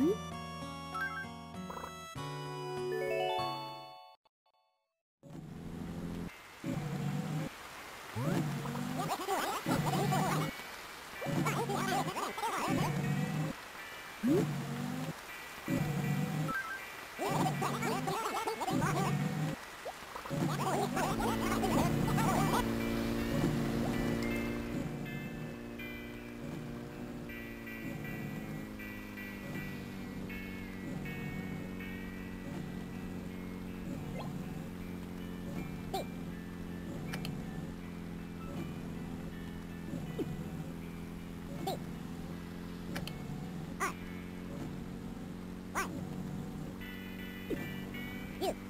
Ha you.